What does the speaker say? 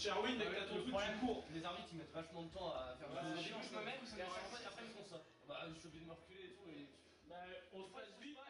Sherwin, ah dès que t'as ton truc, problème, tu cours. Les arbitres ils mettent vachement de temps à faire Ouais, le c'est début, je me mets, Ça et à me chaque fois, après ils font ça. Bah, je suis obligé de me reculer et tout. Et... Bah, on se passe vite.